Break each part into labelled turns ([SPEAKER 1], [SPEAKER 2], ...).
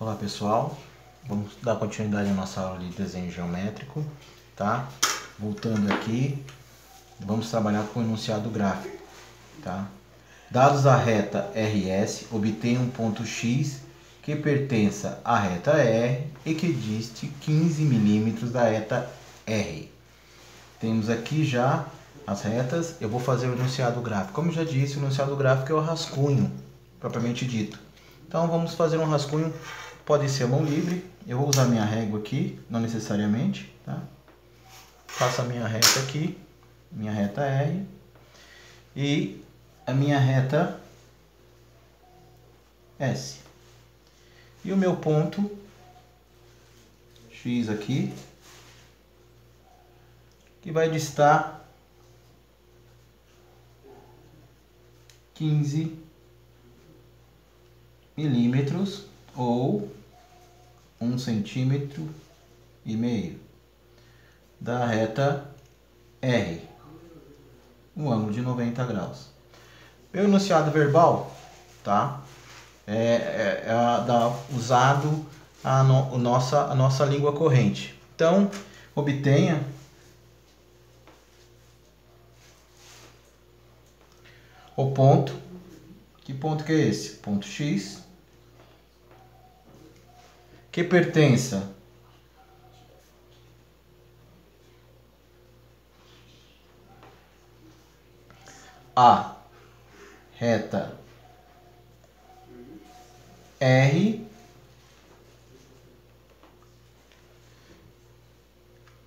[SPEAKER 1] Olá pessoal, vamos dar continuidade à nossa aula de desenho geométrico, tá? Voltando aqui, vamos trabalhar com o enunciado gráfico, tá? Dados a reta RS, obtenha um ponto X que pertença à reta R e que diste 15 milímetros da reta R. Temos aqui já as retas, eu vou fazer o enunciado gráfico. Como já disse, o enunciado gráfico é o rascunho, propriamente dito. Então vamos fazer um rascunho Pode ser mão livre. Eu vou usar minha régua aqui, não necessariamente, tá? Faço a minha reta aqui, minha reta R. E a minha reta S. E o meu ponto X aqui, que vai distar 15 milímetros ou um centímetro e meio da reta R, um ângulo de 90 graus. Meu enunciado verbal, tá? É, é, é da, usado a, no, a, nossa, a nossa língua corrente. Então, obtenha o ponto. Que ponto que é esse? Ponto X que pertença a reta R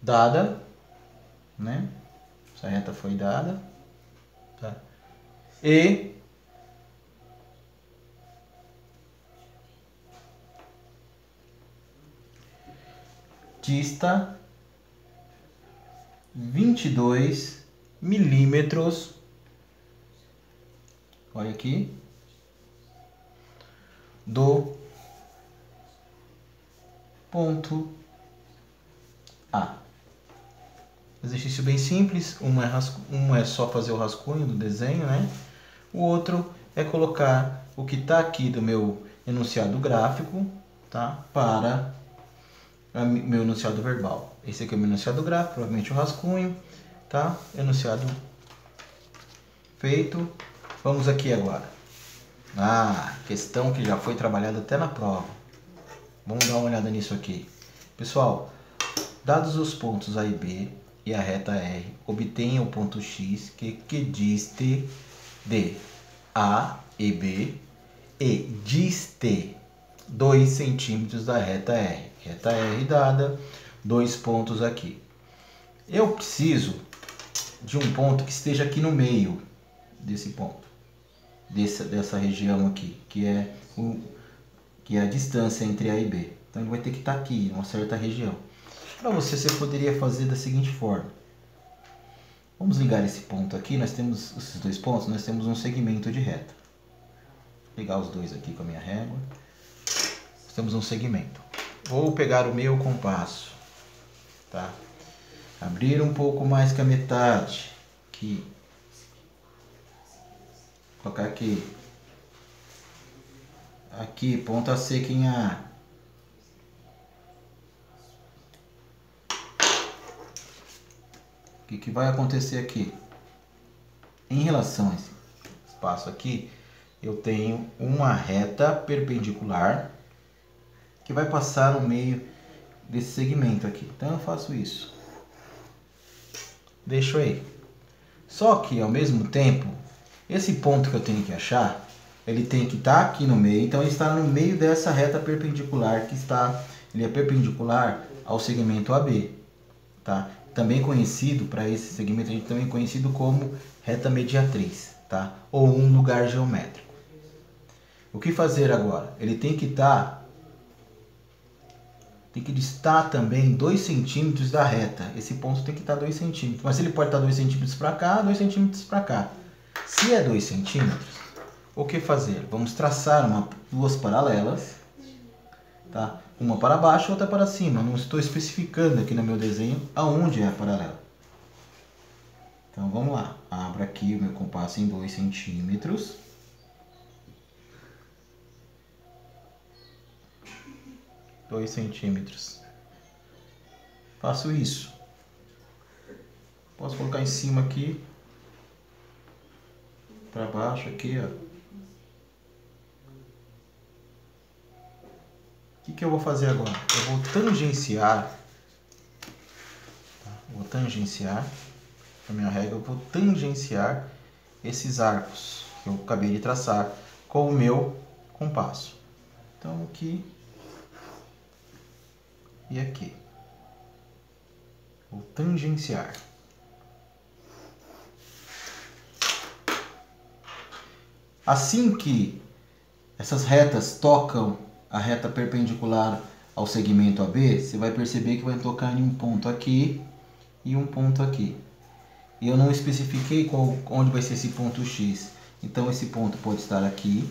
[SPEAKER 1] dada, né? Essa reta foi dada, tá? E dista 22 milímetros. Olha aqui. Do ponto A. Exercício bem simples. Um é, um é só fazer o rascunho do desenho, né? O outro é colocar o que está aqui do meu enunciado gráfico, tá? Para meu enunciado verbal. Esse aqui é o meu enunciado gráfico, provavelmente o rascunho, tá? Enunciado feito. Vamos aqui agora. Ah, questão que já foi trabalhada até na prova. Vamos dar uma olhada nisso aqui. Pessoal, dados os pontos A e B e a reta R, obtenha o ponto X que, que diste de A e B e diste 2 centímetros da reta R. Reta R dada, dois pontos aqui. Eu preciso de um ponto que esteja aqui no meio desse ponto, dessa, dessa região aqui, que é, o, que é a distância entre A e B. Então ele vai ter que estar aqui, em uma certa região. Para você, você poderia fazer da seguinte forma. Vamos ligar esse ponto aqui, nós temos esses dois pontos, nós temos um segmento de reta. Vou pegar os dois aqui com a minha régua. Temos um segmento. Vou pegar o meu compasso, tá? Abrir um pouco mais que a metade, aqui. Colocar aqui. Aqui, ponta seca em A. O que, que vai acontecer aqui? Em relação a esse espaço aqui, eu tenho uma reta perpendicular que vai passar no meio desse segmento aqui. Então eu faço isso. Deixo aí. Só que ao mesmo tempo, esse ponto que eu tenho que achar, ele tem que estar tá aqui no meio. Então ele está no meio dessa reta perpendicular que está, ele é perpendicular ao segmento AB, tá? Também conhecido para esse segmento, a gente também conhecido como reta mediatriz, tá? Ou um lugar geométrico. O que fazer agora? Ele tem que estar tá tem que estar também 2 centímetros da reta. Esse ponto tem que estar 2 centímetros. Mas ele pode estar 2 centímetros para cá, 2 centímetros para cá. Se é 2 centímetros, o que fazer? Vamos traçar uma, duas paralelas. Tá? Uma para baixo, outra para cima. Não estou especificando aqui no meu desenho aonde é a paralela. Então vamos lá. Abro aqui o meu compasso em 2 centímetros. 2 centímetros. Faço isso. Posso colocar em cima aqui, para baixo aqui, ó. O que, que eu vou fazer agora? Eu vou tangenciar, tá? vou tangenciar, a minha regra, eu vou tangenciar esses arcos que eu acabei de traçar com o meu compasso. Então aqui e aqui. Vou tangenciar. Assim que essas retas tocam a reta perpendicular ao segmento AB, você vai perceber que vai tocar em um ponto aqui e um ponto aqui. E eu não especifiquei qual, onde vai ser esse ponto X. Então esse ponto pode estar aqui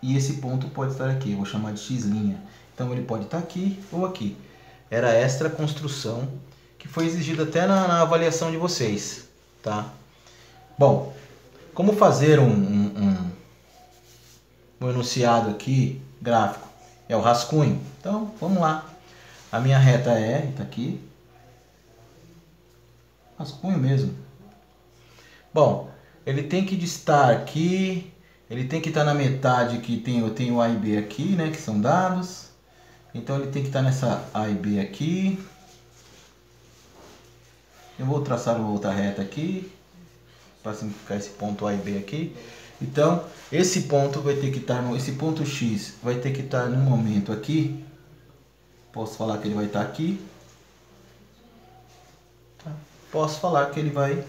[SPEAKER 1] e esse ponto pode estar aqui. Eu vou chamar de X'. Então ele pode estar aqui ou aqui. Era extra construção que foi exigida até na, na avaliação de vocês. Tá? Bom, como fazer um, um, um, um enunciado aqui gráfico? É o rascunho. Então vamos lá. A minha reta é, está aqui. Rascunho mesmo. Bom, ele tem que estar aqui, ele tem que estar na metade que tem, eu tenho A e B aqui, né, que são dados. Então ele tem que estar nessa A e B aqui. Eu vou traçar uma outra reta aqui, para simplificar esse ponto A e B aqui. Então, esse ponto vai ter que estar, no, esse ponto X vai ter que estar no momento aqui. Posso falar que ele vai estar aqui. Tá? Posso falar que ele vai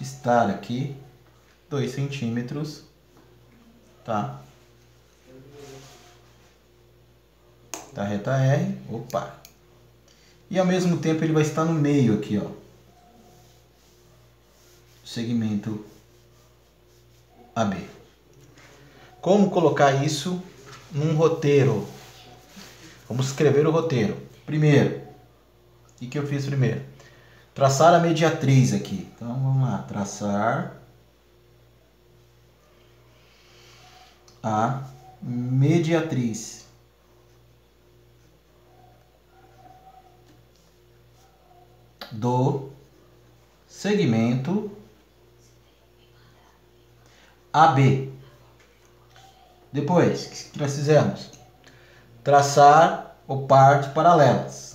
[SPEAKER 1] estar aqui 2 centímetros, tá? Da reta R, opa. E ao mesmo tempo ele vai estar no meio aqui, ó. Segmento AB. Como colocar isso num roteiro? Vamos escrever o roteiro. Primeiro, o que eu fiz primeiro? Traçar a mediatriz aqui. Então vamos lá, traçar a mediatriz. Do segmento AB. Depois, o que nós fizemos? Traçar o parte paralelas.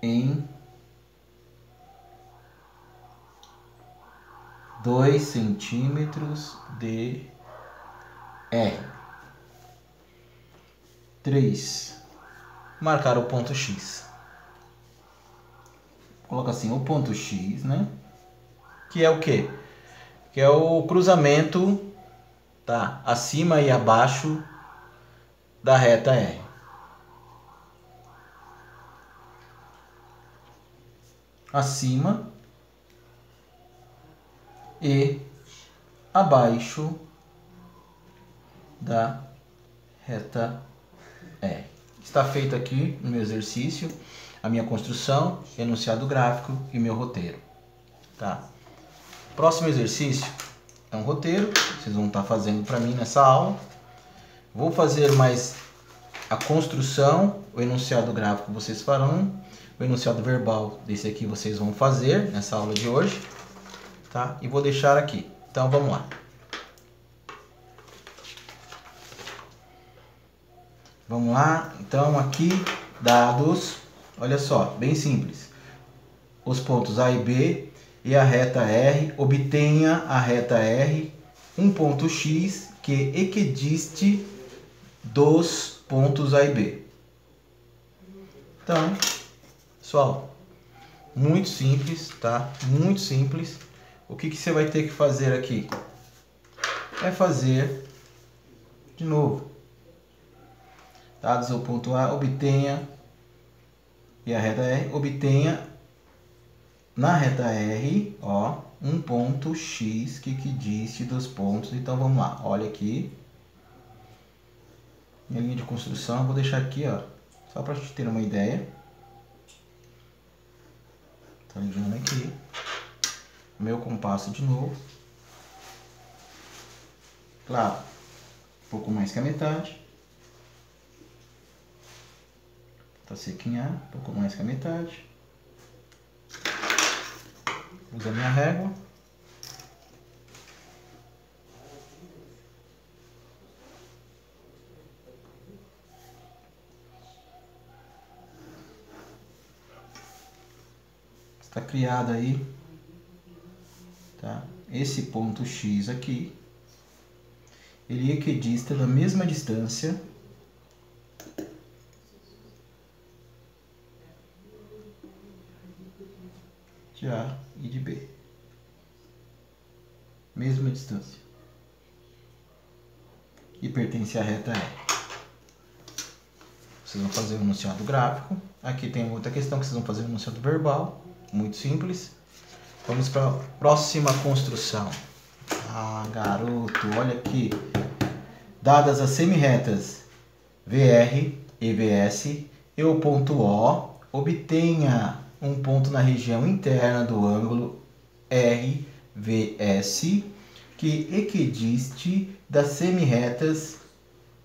[SPEAKER 1] em dois centímetros de R. 3. Marcar o ponto X. Coloca assim, o ponto X, né? Que é o que? Que é o cruzamento, tá? Acima e abaixo da reta R. acima e abaixo da reta E. Está feito aqui no meu exercício a minha construção, enunciado gráfico e meu roteiro. Tá? Próximo exercício é um roteiro, vocês vão estar fazendo para mim nessa aula. Vou fazer mais a construção, o enunciado gráfico vocês farão o enunciado verbal desse aqui vocês vão fazer nessa aula de hoje, tá? E vou deixar aqui. Então vamos lá. Vamos lá. Então aqui dados, olha só, bem simples. Os pontos A e B e a reta R, obtenha a reta R, um ponto X que equidiste dos pontos A e B. Então, Pessoal, muito simples, tá? Muito simples. O que, que você vai ter que fazer aqui? É fazer de novo. Dados ao ponto A, obtenha e a reta R, obtenha na reta R, ó, um ponto X que, que diste dos pontos. Então vamos lá, olha aqui. Minha linha de construção, vou deixar aqui, ó, Só para a gente ter uma ideia. Tá ligando aqui. Meu compasso de novo. Claro, um pouco mais que a metade. Tá sequinha, um pouco mais que a metade. Usa minha régua. Está criado aí? Esse ponto X aqui, ele equidista na mesma distância de A e de B. Mesma distância. E pertence à reta E. Vocês vão fazer o enunciado gráfico. Aqui tem outra questão que vocês vão fazer o enunciado verbal. Muito simples. Vamos para a próxima construção. Ah, garoto, olha aqui. Dadas as semirretas VR e VS e o ponto O, obtenha um ponto na região interna do ângulo RVS que equidiste das semirretas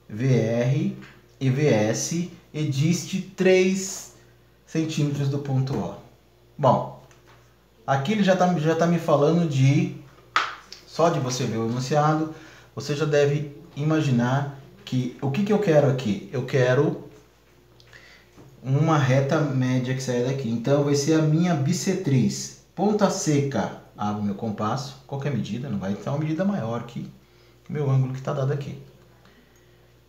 [SPEAKER 1] VR e VS e diste 3 centímetros do ponto O. Bom, aqui ele já está já tá me falando de, só de você ver o enunciado, você já deve imaginar que o que, que eu quero aqui? Eu quero uma reta média que sai daqui. Então vai ser a minha bissetriz. Ponta seca, abro meu compasso, qualquer medida, não vai ter uma medida maior que o meu ângulo que está dado aqui.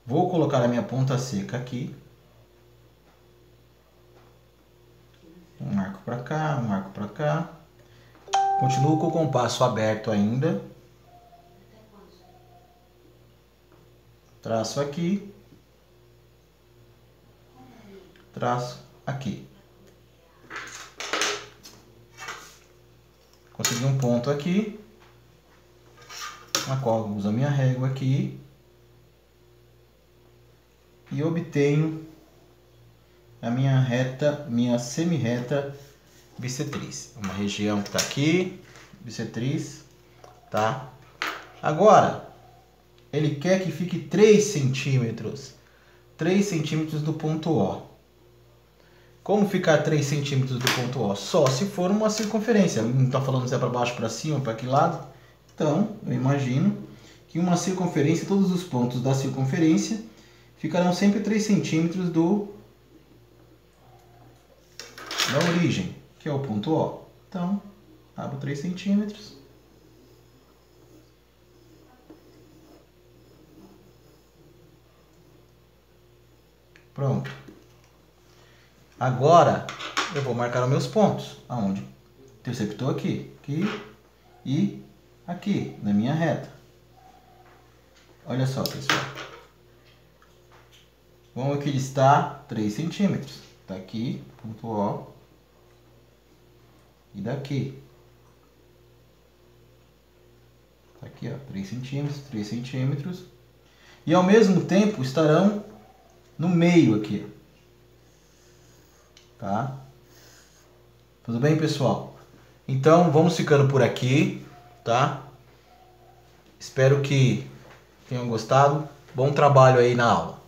[SPEAKER 1] Vou colocar a minha ponta seca aqui. Um marco para cá, um marco para cá. Continuo com o compasso aberto ainda. Traço aqui traço aqui. Consegui um ponto aqui, na qual uso a minha régua aqui e obtenho a minha reta, minha semi-reta bissetriz. Uma região que está aqui, bissetriz, tá? Agora, ele quer que fique 3 centímetros, 3 centímetros do ponto O. Como ficar 3 centímetros do ponto O? Só se for uma circunferência. Não está falando se é para baixo, para cima, para que lado. Então, eu imagino que uma circunferência, todos os pontos da circunferência ficarão sempre 3 centímetros do, da origem, que é o ponto O. Então, abro 3 centímetros. Pronto. Agora eu vou marcar os meus pontos. Aonde? Interceptou aqui, aqui e aqui, na minha reta. Olha só, pessoal. Vamos equidistar 3 centímetros. Daqui, ponto O. E daqui. Aqui, ó, 3 centímetros, 3 centímetros. E ao mesmo tempo estarão no meio aqui, tá? Tudo bem, pessoal? Então, vamos ficando por aqui, tá? Espero que tenham gostado. Bom trabalho aí na aula.